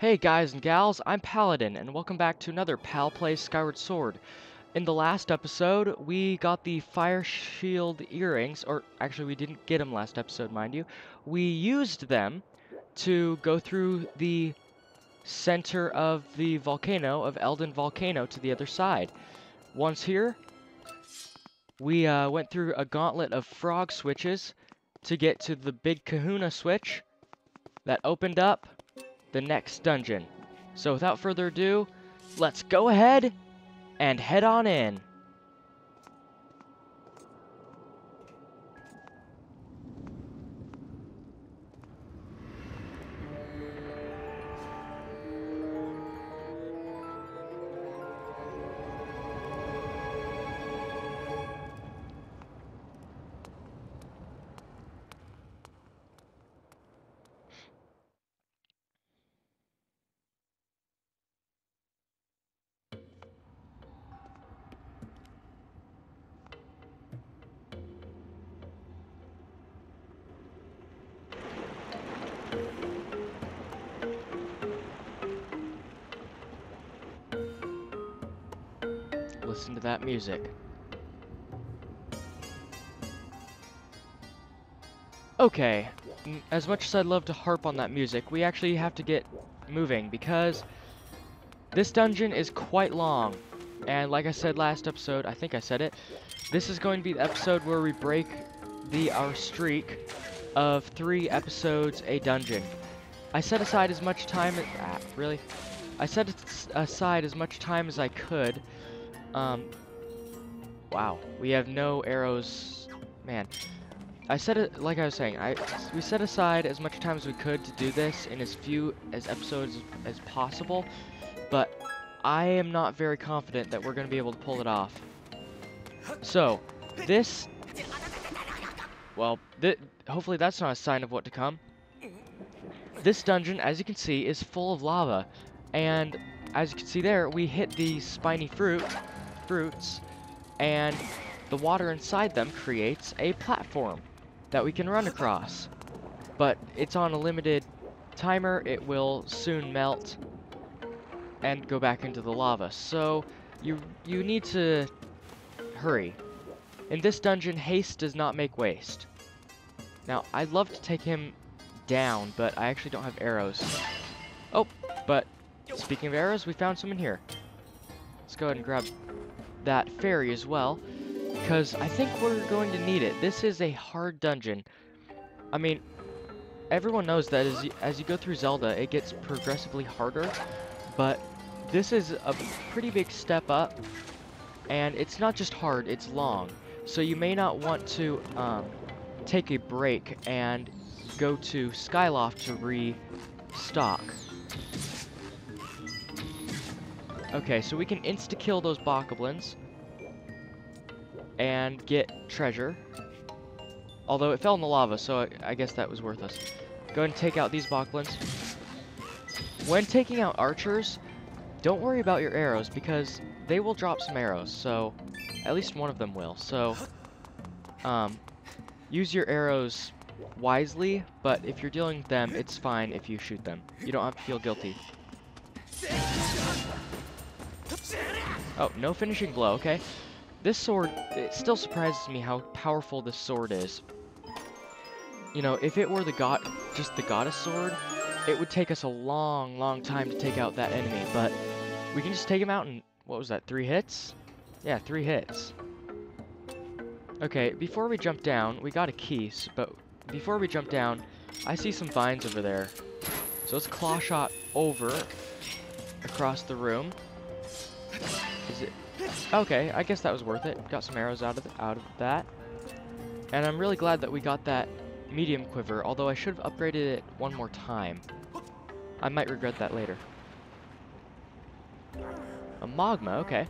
Hey guys and gals, I'm Paladin, and welcome back to another Pal Plays Skyward Sword. In the last episode, we got the Fire Shield earrings, or actually we didn't get them last episode, mind you. We used them to go through the center of the volcano, of Eldin Volcano, to the other side. Once here, we uh, went through a gauntlet of frog switches to get to the big kahuna switch that opened up the next dungeon. So without further ado, let's go ahead and head on in. Listen to that music. Okay, as much as I'd love to harp on that music, we actually have to get moving because this dungeon is quite long. And like I said last episode, I think I said it, this is going to be the episode where we break the our streak of three episodes a dungeon. I set aside as much time as, ah, really? I set aside as much time as I could. Um, wow, we have no arrows. Man, I said it like I was saying. I we set aside as much time as we could to do this in as few as episodes as possible, but I am not very confident that we're going to be able to pull it off. So, this, well, th hopefully that's not a sign of what to come. This dungeon, as you can see, is full of lava, and as you can see there, we hit the spiny fruit fruits, and the water inside them creates a platform that we can run across. But it's on a limited timer, it will soon melt and go back into the lava. So you you need to hurry. In this dungeon, haste does not make waste. Now, I'd love to take him down, but I actually don't have arrows. Oh, but speaking of arrows, we found some in here. Let's go ahead and grab that fairy as well, because I think we're going to need it. This is a hard dungeon. I mean, everyone knows that as you, as you go through Zelda, it gets progressively harder, but this is a pretty big step up, and it's not just hard, it's long. So you may not want to um, take a break and go to Skyloft to restock. Okay, so we can insta-kill those bokoblins and get treasure. Although it fell in the lava, so I, I guess that was worth us. Go and take out these bokoblins. When taking out archers, don't worry about your arrows because they will drop some arrows, so at least one of them will. So, um, use your arrows wisely, but if you're dealing with them, it's fine if you shoot them. You don't have to feel guilty. Oh, no finishing blow, okay. This sword, it still surprises me how powerful this sword is. You know, if it were the god, just the goddess sword, it would take us a long, long time to take out that enemy, but we can just take him out in, what was that, three hits? Yeah, three hits. Okay, before we jump down, we got a key, but before we jump down, I see some vines over there. So let's claw shot over across the room. Okay, I guess that was worth it. Got some arrows out of the, out of that. And I'm really glad that we got that medium quiver, although I should have upgraded it one more time. I might regret that later. A magma, okay.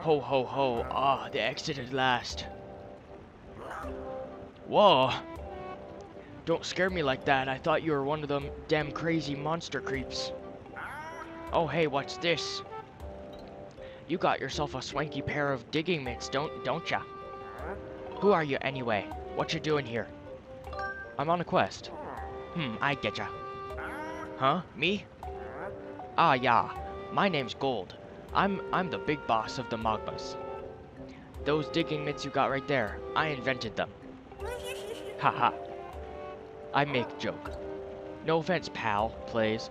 Ho ho ho, ah, the exit at last. Whoa. Don't scare me like that, I thought you were one of them damn crazy monster creeps. Oh hey, what's this? You got yourself a swanky pair of digging mitts, don't don't ya? Who are you anyway? What you doing here? I'm on a quest. Hmm, I getcha. Huh? Me? Ah, yeah. My name's Guld. I'm I'm the big boss of the Mogmas. Those digging mitts you got right there, I invented them. Haha. I make joke. No offense, pal, plays,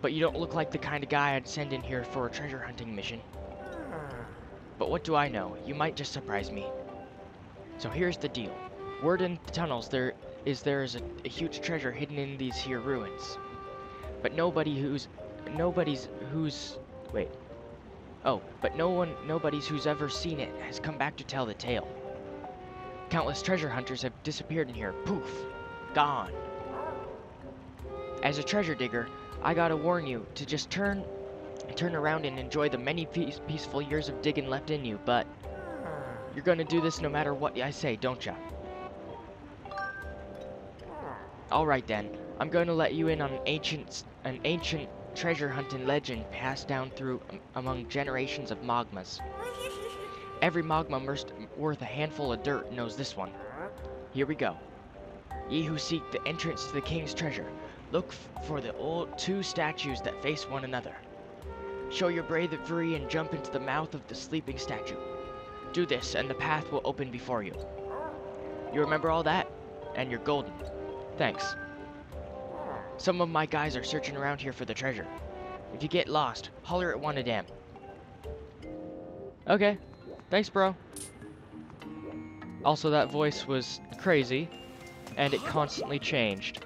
but you don't look like the kind of guy I'd send in here for a treasure hunting mission. But what do I know? You might just surprise me. So here's the deal. Word in the tunnels there is there is a, a huge treasure hidden in these here ruins. But nobody who's nobody's who's wait. Oh, but no one nobody's who's ever seen it has come back to tell the tale. Countless treasure hunters have disappeared in here. Poof. Gone. As a treasure digger, I gotta warn you to just turn turn around and enjoy the many peace, peaceful years of digging left in you, but you're gonna do this no matter what I say, don't ya? Alright then, I'm to let you in on an ancient, an ancient treasure hunting legend passed down through um, among generations of Mogmas. Every Mogma worth a handful of dirt knows this one. Here we go. Ye who seek the entrance to the king's treasure, look for the old two statues that face one another. Show your bravery and jump into the mouth of the sleeping statue. Do this, and the path will open before you. You remember all that? And you're golden. Thanks. Some of my guys are searching around here for the treasure. If you get lost, holler at them. Okay. Thanks, bro. Also, that voice was crazy, and it constantly changed.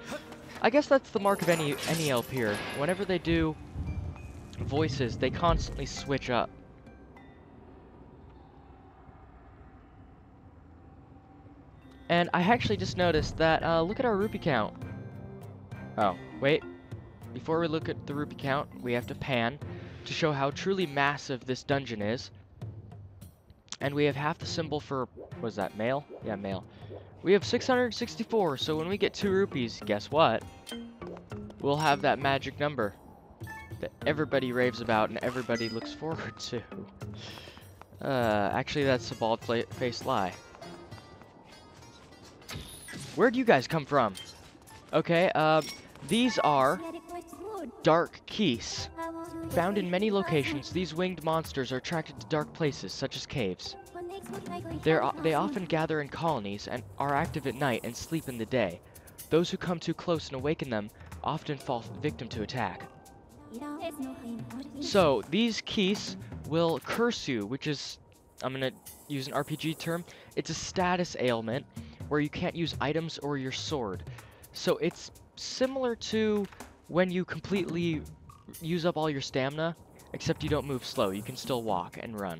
I guess that's the mark of any any LPer. Whenever they do voices, they constantly switch up. And I actually just noticed that, uh, look at our rupee count. Oh, wait. Before we look at the rupee count, we have to pan to show how truly massive this dungeon is. And we have half the symbol for, was that male? Yeah, male. We have 664, so when we get two rupees, guess what? We'll have that magic number that everybody raves about and everybody looks forward to. Uh, actually, that's a bald-faced lie. Where do you guys come from? Okay, um, these are dark Keese. Found in many locations, these winged monsters are attracted to dark places, such as caves. They're, they often gather in colonies and are active at night and sleep in the day. Those who come too close and awaken them often fall victim to attack. So, these Keese will curse you, which is, I'm gonna use an RPG term, it's a status ailment where you can't use items or your sword. So it's similar to when you completely use up all your stamina, except you don't move slow, you can still walk and run.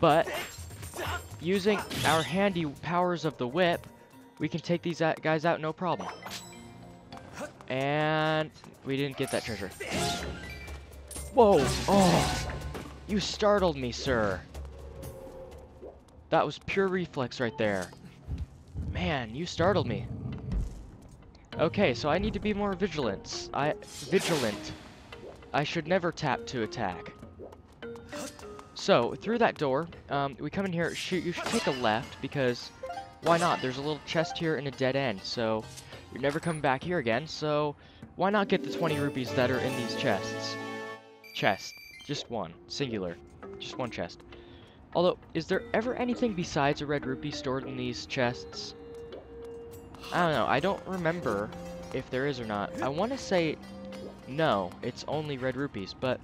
But, using our handy powers of the whip, we can take these guys out no problem. And we didn't get that treasure. Whoa! Oh! You startled me, sir. That was pure reflex right there. Man, you startled me. Okay, so I need to be more vigilant. I vigilant. I should never tap to attack. So, through that door, um, we come in here, shoot, you should take a left, because why not? There's a little chest here and a dead end, so you're never coming back here again, so why not get the 20 rupees that are in these chests? Chest. Just one. Singular. Just one chest. Although, is there ever anything besides a red rupee stored in these chests? I don't know. I don't remember if there is or not. I want to say no, it's only red rupees, but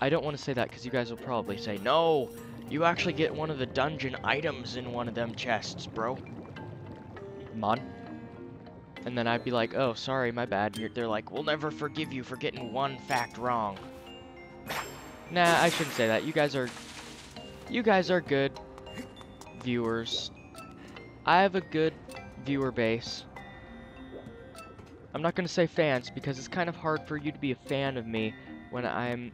I don't want to say that because you guys will probably say, no, you actually get one of the dungeon items in one of them chests, bro. Mon. And then I'd be like, oh, sorry, my bad. They're like, we'll never forgive you for getting one fact wrong. Nah, I shouldn't say that. You guys are you guys are good viewers. I have a good viewer base. I'm not going to say fans because it's kind of hard for you to be a fan of me when I'm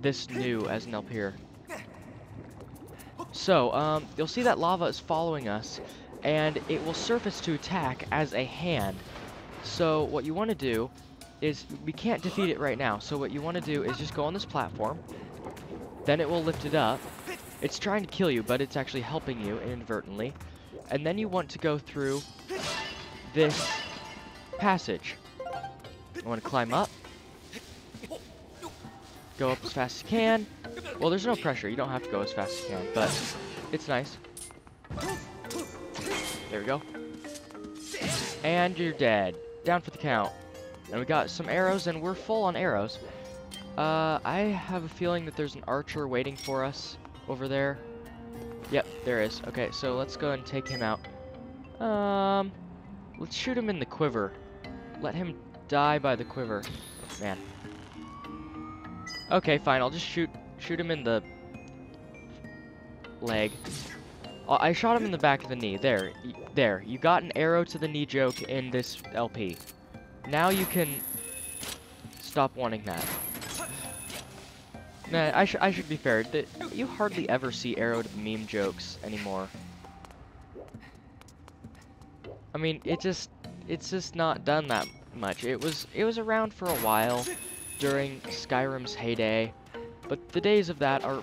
this new as an LPer. So, um, you'll see that lava is following us, and it will surface to attack as a hand. So, what you want to do is, we can't defeat it right now, so what you want to do is just go on this platform, then it will lift it up, it's trying to kill you, but it's actually helping you inadvertently. And then you want to go through this passage. You want to climb up, go up as fast as you can. Well, there's no pressure. You don't have to go as fast as you can, but it's nice. There we go. And you're dead. Down for the count. And we got some arrows, and we're full on arrows. Uh, I have a feeling that there's an archer waiting for us over there. Yep, there is. Okay, so let's go and take him out. Um, let's shoot him in the quiver. Let him die by the quiver. Man. Okay, fine. I'll just shoot shoot him in the leg. I shot him in the back of the knee. There. There. You got an arrow to the knee joke in this LP. Now you can stop wanting that. Nah, I, sh I should be fair. You hardly ever see arrowed meme jokes anymore. I mean, it just, it's just not done that much. It was, it was around for a while during Skyrim's heyday, but the days of that are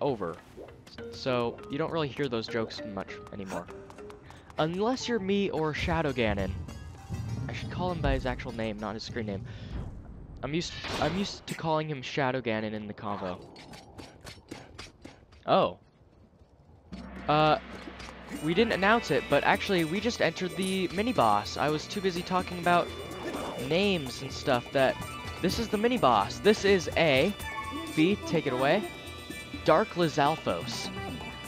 over. So you don't really hear those jokes much anymore. Unless you're me or Shadow Ganon. I should call him by his actual name, not his screen name. I'm used I'm used to calling him Shadow Ganon in the convo. Oh. Uh we didn't announce it, but actually we just entered the mini boss. I was too busy talking about names and stuff that this is the mini boss. This is A B, take it away. Dark Lizalfos.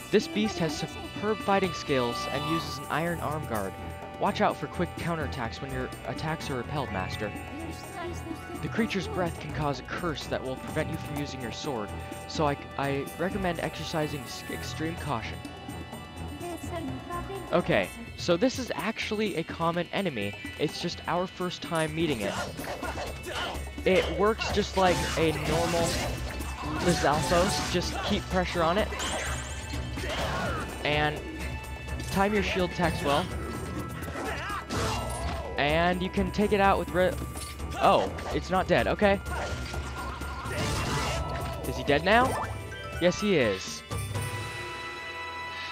This beast has superb fighting skills and uses an iron arm guard. Watch out for quick counterattacks when your attacks are repelled, Master. The creature's breath can cause a curse that will prevent you from using your sword, so I, I recommend exercising extreme caution. Okay, so this is actually a common enemy, it's just our first time meeting it. It works just like a normal Lizalfos, just keep pressure on it. And time your shield attacks well. And you can take it out with Rip. Oh, it's not dead. Okay. Is he dead now? Yes, he is.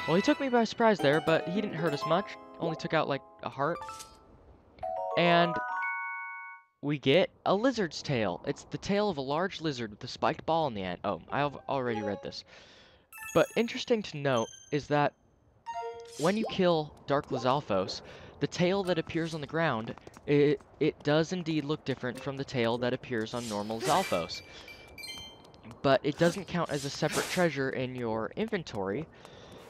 Well, he took me by surprise there, but he didn't hurt us much. Only took out, like, a heart. And we get a lizard's tail. It's the tail of a large lizard with a spiked ball in the end. Oh, I've already read this. But interesting to note is that when you kill Dark Lizalfos, the tail that appears on the ground, it, it does indeed look different from the tail that appears on normal Zalfos. But it doesn't count as a separate treasure in your inventory,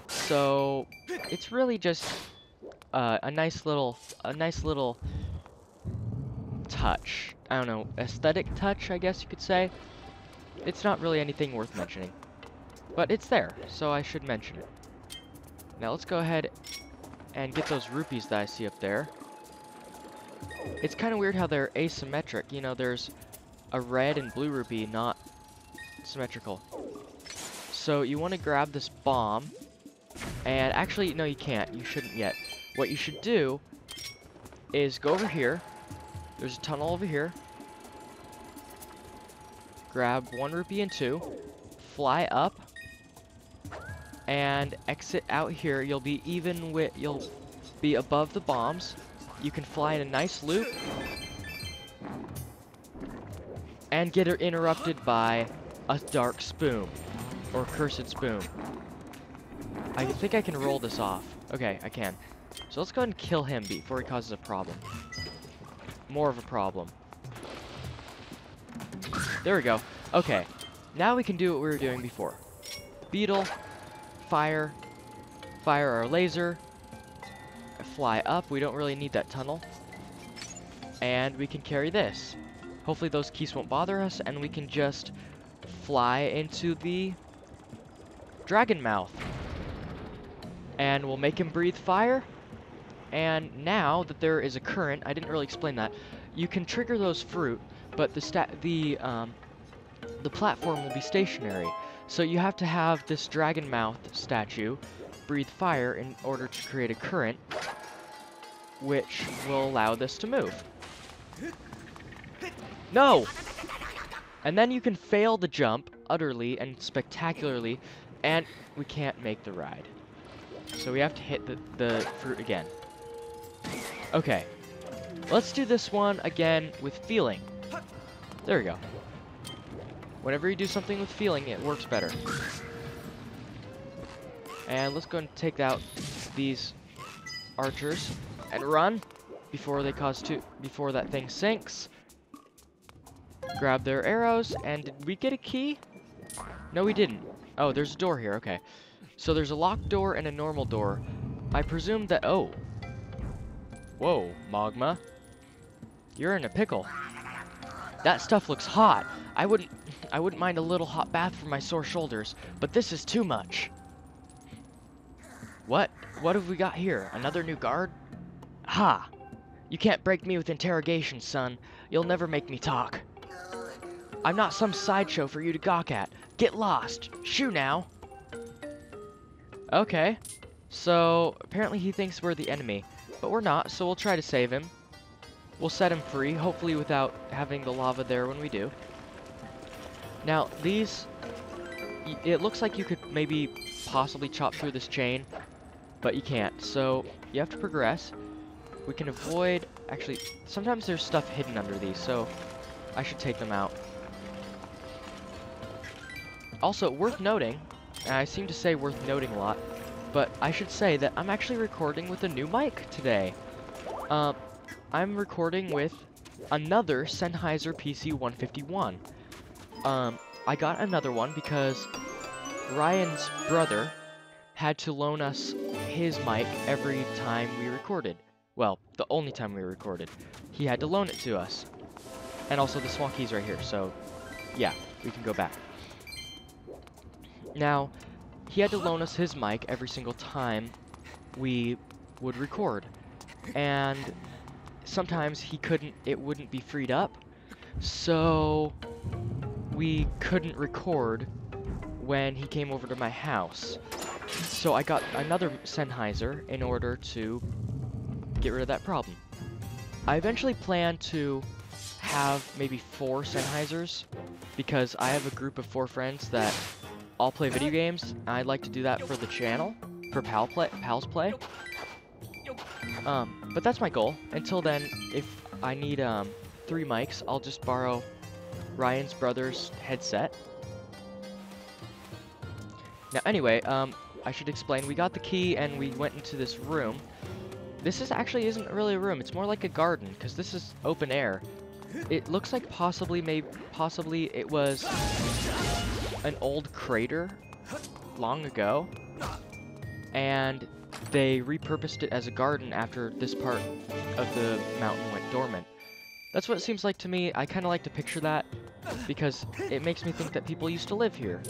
so it's really just uh, a nice little, a nice little touch. I don't know, aesthetic touch, I guess you could say. It's not really anything worth mentioning. But it's there, so I should mention it. Now let's go ahead and get those rupees that I see up there. It's kind of weird how they're asymmetric. You know, there's a red and blue rupee, not symmetrical. So you want to grab this bomb. And actually, no, you can't. You shouldn't yet. What you should do is go over here. There's a tunnel over here. Grab one rupee and two. Fly up and exit out here. You'll be even with, you'll be above the bombs. You can fly in a nice loop and get her interrupted by a dark spoon or cursed spoon. I think I can roll this off. Okay, I can. So let's go ahead and kill him before he causes a problem. More of a problem. There we go. Okay, now we can do what we were doing before. Beetle, fire, fire our laser, fly up. We don't really need that tunnel. And we can carry this. Hopefully those Keese won't bother us, and we can just fly into the dragon mouth. And we'll make him breathe fire. And now that there is a current, I didn't really explain that, you can trigger those fruit, but the the um, the platform will be stationary. So you have to have this dragon mouth statue breathe fire in order to create a current, which will allow this to move. No! And then you can fail the jump utterly and spectacularly, and we can't make the ride. So we have to hit the, the fruit again. Okay. Let's do this one again with feeling. There we go. Whenever you do something with feeling, it works better. And let's go and take out these archers and run before they cause two before that thing sinks. Grab their arrows and did we get a key? No, we didn't. Oh, there's a door here. Okay. So there's a locked door and a normal door. I presume that oh. Whoa, Mogma. You're in a pickle. That stuff looks hot. I wouldn't I wouldn't mind a little hot bath for my sore shoulders, but this is too much. What? What have we got here? Another new guard? Ha! You can't break me with interrogation, son. You'll never make me talk. I'm not some sideshow for you to gawk at. Get lost. Shoo now. Okay. So, apparently he thinks we're the enemy. But we're not, so we'll try to save him. We'll set him free, hopefully without having the lava there when we do. Now, these... It looks like you could maybe possibly chop through this chain, but you can't. So, you have to progress. We can avoid... Actually, sometimes there's stuff hidden under these, so I should take them out. Also, worth noting, and I seem to say worth noting a lot, but I should say that I'm actually recording with a new mic today. Uh, I'm recording with another Sennheiser PC-151. Um, I got another one because Ryan's brother had to loan us his mic every time we recorded. Well, the only time we recorded. He had to loan it to us. And also the small keys right here, so yeah, we can go back. Now, he had to loan us his mic every single time we would record. And sometimes he couldn't, it wouldn't be freed up. So we couldn't record when he came over to my house. So I got another Sennheiser in order to get rid of that problem. I eventually plan to have maybe four Sennheisers because I have a group of four friends that all play video games. and I'd like to do that for the channel, for Pal play, Pals Play. Um, but that's my goal. Until then, if I need um, three mics, I'll just borrow Ryan's brother's headset. Now, anyway, um, I should explain. We got the key and we went into this room. This is actually isn't really a room. It's more like a garden because this is open air. It looks like possibly, maybe, possibly it was an old crater long ago, and they repurposed it as a garden after this part of the mountain went dormant. That's what it seems like to me. I kind of like to picture that because it makes me think that people used to live here.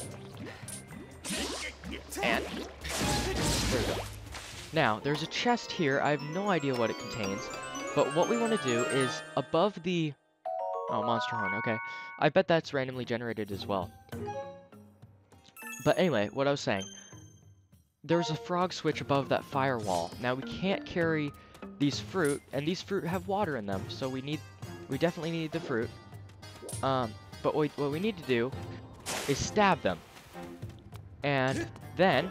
And there we go. Now, there's a chest here. I have no idea what it contains, but what we want to do is above the... Oh, monster horn, okay. I bet that's randomly generated as well. But anyway, what I was saying. There's a frog switch above that firewall. Now we can't carry these fruit, and these fruit have water in them, so we need, we definitely need the fruit. Um, but what, what we need to do is stab them. And then,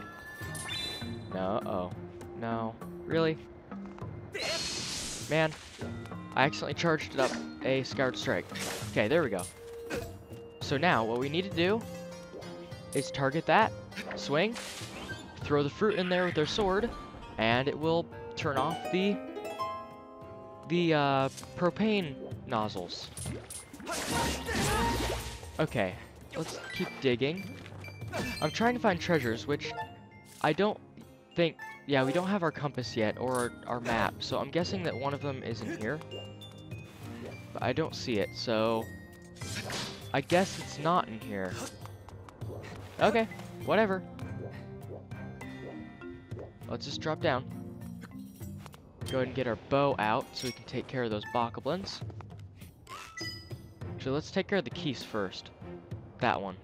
no, oh, no, really? Man, I accidentally charged it up a Skyward Strike. Okay, there we go. So now, what we need to do is target that, swing, throw the fruit in there with their sword, and it will turn off the the uh, propane nozzles. Okay, let's keep digging. I'm trying to find treasures, which I don't think... Yeah, we don't have our compass yet, or our, our map, so I'm guessing that one of them is in here. But I don't see it, so... I guess it's not in here. Okay, whatever. Let's just drop down. Go ahead and get our bow out so we can take care of those bokoblins. Actually, let's take care of the Keese first. That one.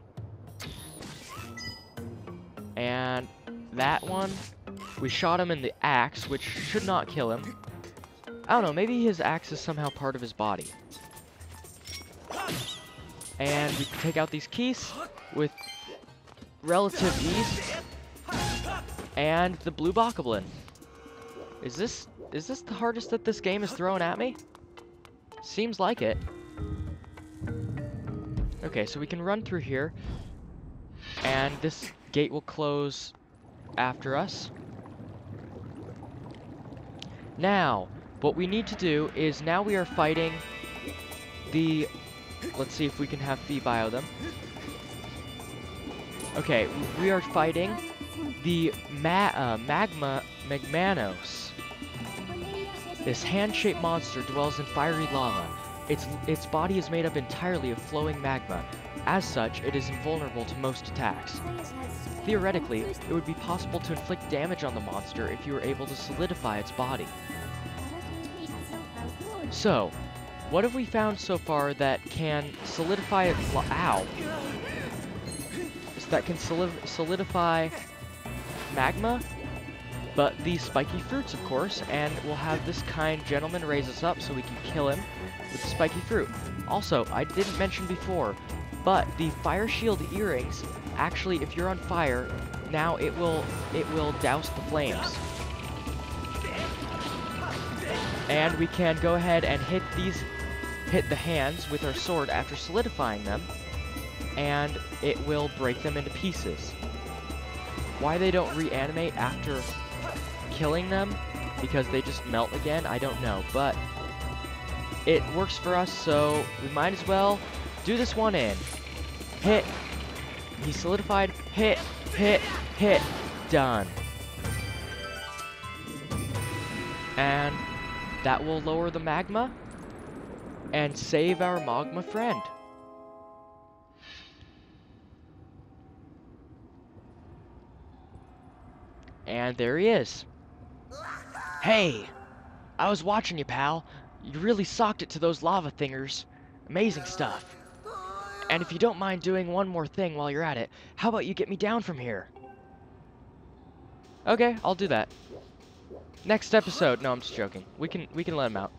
And that one, we shot him in the axe, which should not kill him. I don't know, maybe his axe is somehow part of his body. And we can take out these Keese with relative ease. And the blue bokoblin. Is this is this the hardest that this game is throwing at me? Seems like it. Okay, so we can run through here. And this gate will close after us. Now, what we need to do is now we are fighting the... Let's see if we can have Fi bio them. Okay, we are fighting the ma uh, Magma Magmanos. This hand-shaped monster dwells in fiery lava. Its, its body is made up entirely of flowing magma. As such, it is invulnerable to most attacks. Theoretically, it would be possible to inflict damage on the monster if you were able to solidify its body. So, what have we found so far that can solidify its ow? That can solidify magma, but these spiky fruits, of course, and we'll have this kind gentleman raise us up so we can kill him with the spiky fruit. Also, I didn't mention before, but the fire shield earrings, actually, if you're on fire, now it will it will douse the flames. And we can go ahead and hit these, hit the hands with our sword after solidifying them, and it will break them into pieces. Why they don't reanimate after killing them, because they just melt again, I don't know, but it works for us, so we might as well do this one in. Hit. He solidified. Hit. Hit. Hit. Done. And that will lower the magma and save our Mogma friend. And there he is. Hey! I was watching you, pal. You really socked it to those lava thingers. Amazing stuff. And if you don't mind doing one more thing while you're at it, how about you get me down from here? Okay, I'll do that. Next episode. No, I'm just joking. We can we can let him out.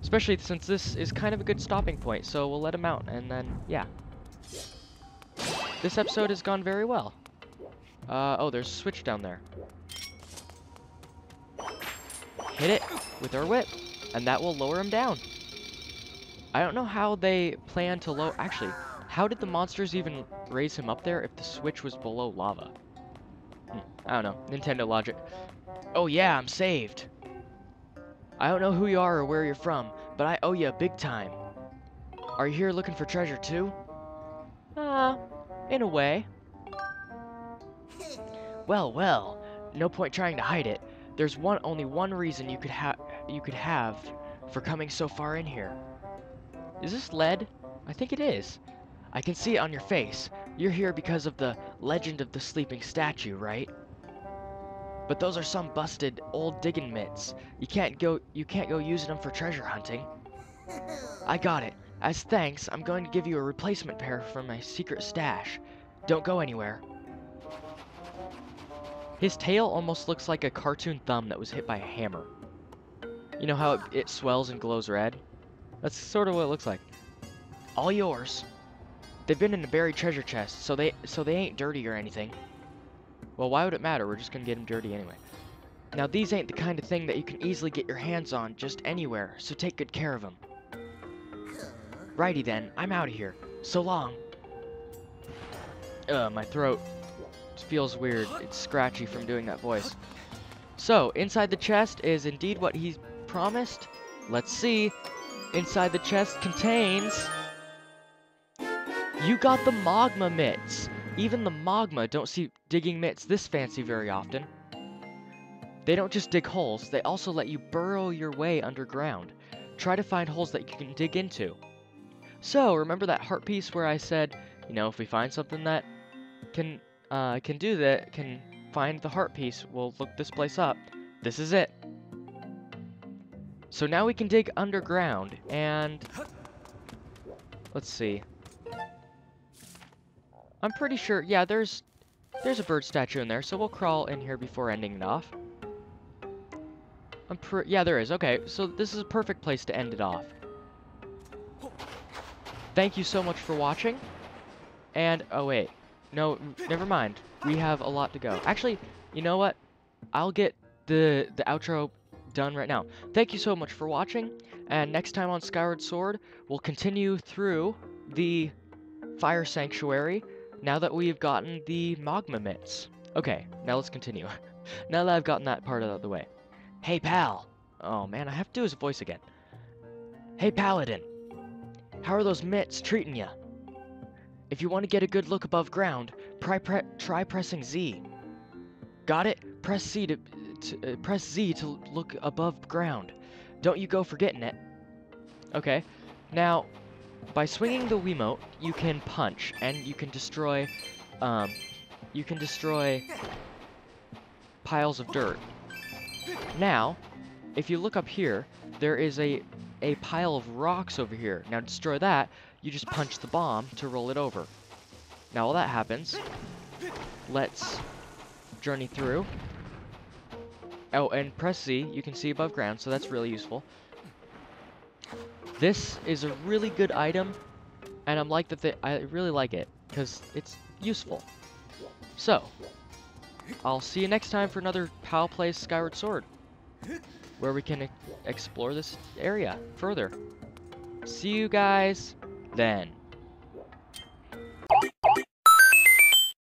Especially since this is kind of a good stopping point, so we'll let him out, and then, yeah. This episode has gone very well. Uh, oh, there's a switch down there. Hit it with our whip, and that will lower him down. I don't know how they plan to low. Actually, how did the monsters even raise him up there if the switch was below lava? Hmm, I don't know. Nintendo logic. Oh yeah, I'm saved. I don't know who you are or where you're from, but I owe you a big time. Are you here looking for treasure too? Uh, in a way. Well, well, no point trying to hide it. There's one only one reason you could have you could have for coming so far in here. Is this lead? I think it is. I can see it on your face. You're here because of the legend of the sleeping statue, right? But those are some busted old digging mitts. You can't go you can't go using them for treasure hunting. I got it. As thanks, I'm going to give you a replacement pair from my secret stash. Don't go anywhere. His tail almost looks like a cartoon thumb that was hit by a hammer. You know how it, it swells and glows red? That's sort of what it looks like. All yours. They've been in a buried treasure chest, so they so they ain't dirty or anything. Well, why would it matter? We're just gonna get them dirty anyway. Now, these ain't the kind of thing that you can easily get your hands on just anywhere, so take good care of them. Righty then, I'm out of here. So long. Ugh, my throat feels weird. It's scratchy from doing that voice. So, inside the chest is indeed what he promised. Let's see. Inside the chest contains... You got the Mogma Mitts! Even the Mogma don't see digging mitts this fancy very often. They don't just dig holes, they also let you burrow your way underground. Try to find holes that you can dig into. So, remember that heart piece where I said, you know, if we find something that can uh, can do that, can find the heart piece, we'll look this place up. This is it. So now we can dig underground, and... Let's see. I'm pretty sure, yeah, there's there's a bird statue in there, so we'll crawl in here before ending it off. I'm pre yeah, there is. Okay, so this is a perfect place to end it off. Thank you so much for watching. And, oh wait. No, never mind. We have a lot to go. Actually, you know what? I'll get the, the outro done right now. Thank you so much for watching, And next time on Skyward Sword, we'll continue through the Fire Sanctuary now that we've gotten the Mogma Mitts. Okay, now let's continue. now that I've gotten that part out of the way. Hey, pal! Oh man, I have to do his voice again. Hey, Paladin! How are those mitts treating ya? If you want to get a good look above ground, try, pre try pressing Z. Got it? Press C to, to uh, press Z to look above ground. Don't you go forgetting it. Okay. Now, by swinging the Wiimote, you can punch and you can destroy, um, you can destroy piles of dirt. Now, if you look up here, there is a a pile of rocks over here. Now, destroy that, you just punch the bomb to roll it over. Now, while that happens, let's journey through. Oh, and press Z, you can see above ground, so that's really useful. This is a really good item, and I'm like that. They, I really like it because it's useful. So, I'll see you next time for another Pal Plays Skyward Sword, where we can e explore this area further. See you guys then.